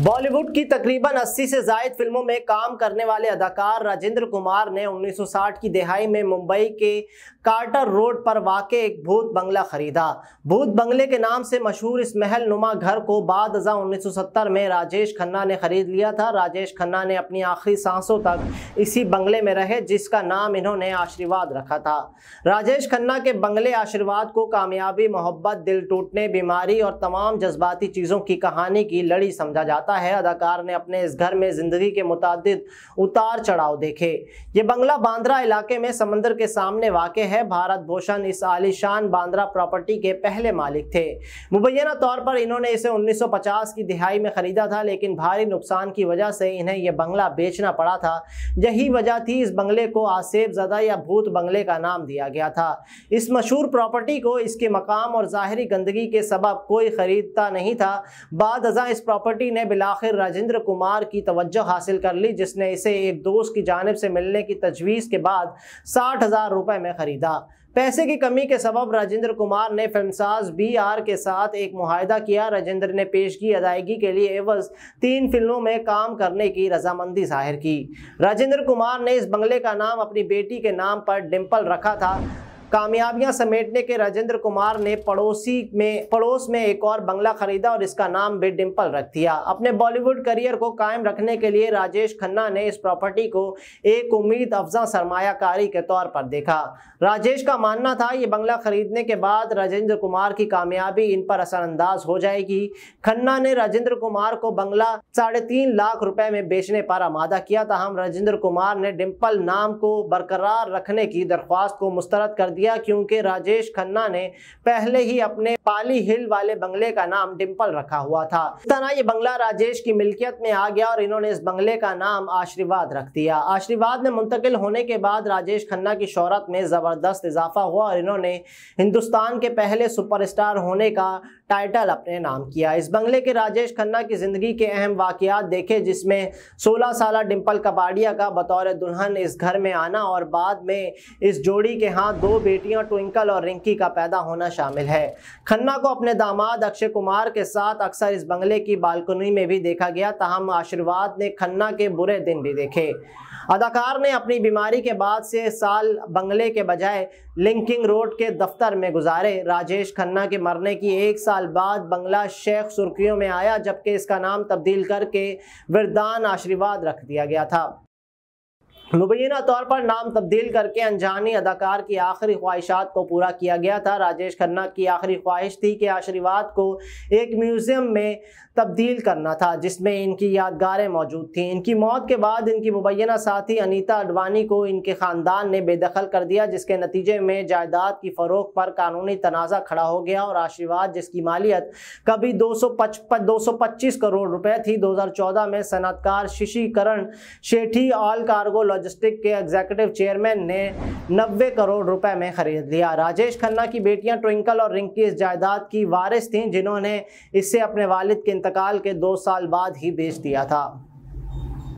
बॉलीवुड की तकरीबन 80 से जायद फ़िल्मों में काम करने वाले अदाकार राजेंद्र कुमार ने 1960 की दिहाई में मुंबई के कार्टर रोड पर वाक़ एक भूत बंगला खरीदा। भूत बंगले के नाम से मशहूर इस महल नुमा घर को बाद उन्नीस में राजेश खन्ना ने खरीद लिया था। राजेश खन्ना ने अपनी आखिरी सांसों तक इसी बंगले में रहे, जिसका नाम इन्होंने आशीर्वाद रखा था। राजेश खन्ना के बंगले आशीर्वाद को कामयाबी, मोहब्बत, दिल टूटने, बीमारी और तमाम जज्बाती चीज़ों की कहानी की लड़ी समझा जाता जाता है। अदाकार ने अपने इस घर में ज़िंदगी के मुताद उतार चढ़ाव देखे। ये बंगला बांद्रा इलाके में समंदर के सामने वाक़ है। भारत भूषण इस आलिशान बांद्रा प्रॉपर्टी के पहले मालिक थे। मुबैना तौर पर इन्होंने इसे 1950 की दिहाई में ख़रीदा था, लेकिन भारी नुकसान की वजह से इन्हें यह बंगला बेचना पड़ा था। यही वजह थी इस बंगले को आसेब ज़दा या भूत बंगले का नाम दिया गया था। इस मशहूर प्रॉपर्टी को इसके मकाम और ज़ाहरी गंदगी के सबब कोई ख़रीदता नहीं था। बाद इस प्रॉपर्टी ने बिलाखिर राजेंद्र कुमार की तवज्जो हासिल कर ली, जिसने इसे एक दोस्त की जानब से मिलने की तजवीज़ के बाद साठ हज़ार रुपये में ख़रीदा। पैसे की कमी के सबब राजेंद्र कुमार ने फिल्मसाज बी आर के साथ एक मुहिदा किया। राजेंद्र ने पेशगी अदायगी के लिए एवज तीन फ़िल्मों में काम करने की रजामंदी ज़ाहिर की। राजेंद्र कुमार ने इस बंगले का नाम अपनी बेटी के नाम पर डिम्पल रखा था। कामयाबियाँ समेटने के राजेंद्र कुमार ने पड़ोसी में, पड़ोस में एक और बंगला खरीदा और इसका नाम भी डिम्पल रख दिया। अपने बॉलीवुड करियर को कायम रखने के लिए राजेश खन्ना ने इस प्रॉपर्टी को एक उम्मीद अफजा सरमायाकारी के तौर पर देखा। राजेश का मानना था, ये बंगला खरीदने के बाद राजेंद्र कुमार की कामयाबी इन पर असरअंदाज हो जाएगी। खन्ना ने राजेंद्र कुमार को बंगला साढ़े तीन लाख रुपए में बेचने पर आमादा किया, तहम राजेंद्र कुमार ने डिम्पल नाम को बरकरार रखने की दरख्वास्त को मुस्तरद कर दिया। दिया क्योंकि राजेश खन्ना ने पहले ही अपने पाली हिल वाले बंगले का नाम डिम्पल रखा हुआ था। तरह ये बंगला राजेश की मिल्कियत में आ गया और इन्होंने इस बंगले का नाम आशीर्वाद रख दिया। आशीर्वाद में मुंतकिल होने के बाद राजेश खन्ना की शहरत में ज़बरदस्त इजाफा हुआ और इन्होंने हिंदुस्तान के पहले सुपरस्टार होने का टाइटल अपने नाम किया। इस बंगले के राजेश खन्ना की ज़िंदगी के अहम वाकयात देखे, जिसमें 16 साल डिम्पल कपाड़िया का बतौर दुल्हन इस घर में आना और बाद में इस जोड़ी के हाथ दो बेटियाँ ट्विंकल और रिंकी का पैदा होना शामिल है। खन्ना को अपने दामाद अक्षय कुमार के साथ अक्सर इस बंगले की बालकनी में भी देखा गया, तहम आशीर्वाद ने खन्ना के बुरे दिन भी देखे। अदाकार ने अपनी बीमारी के बाद से साल बंगले के बजाय लिंकिंग रोड के दफ्तर में गुजारे। राजेश खन्ना के मरने की एक साल बाद बंगला शेख सुर्खियों में आया, जबकि इसका नाम तब्दील करके विरदान आशीर्वाद रख दिया गया था। मुबैना तौर पर नाम तब्दील करके अनजानी अदाकार की आखिरी ख्वाहिशात को पूरा किया गया था। राजेश खन्ना की आखिरी ख्वाहिश थी कि आशीर्वाद को एक म्यूज़ियम में तब्दील करना था, जिसमें इनकी यादगारें मौजूद थीं। इनकी मौत के बाद इनकी मुबैना साथी अनीता अडवाणी को इनके ख़ानदान ने बेदखल कर दिया, जिसके नतीजे में जायदाद की फ़रोख पर कानूनी तनाज़ा खड़ा हो गया और आशीर्वाद, जिसकी मालियत कभी दो सौ पच्चीस करोड़ रुपये थी। दो हज़ार चौदह में सनतकार शिशीकरण शेठी ऑल कार्गो लॉजिस्टिक के एग्जीक्यूटिव चेयरमैन ने नब्बे करोड़ रुपए में खरीद लिया। राजेश खन्ना की बेटियाँ ट्विंकल और रिंकी इस जायदाद की वारिस थीं, जिन्होंने इसे अपने वालिद के इंतकाल के दो साल बाद ही बेच दिया था।